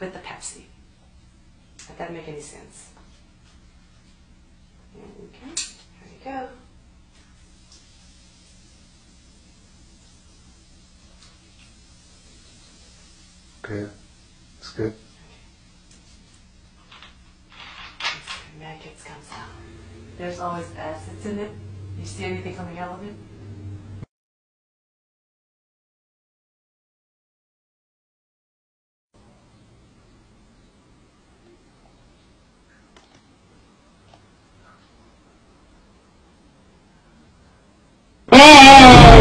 with the Pepsi. If that make any sense. Okay, here you go. Okay, that's good. Maggots comes out. There's always acids in it. You see anything coming out of it? É. é, é.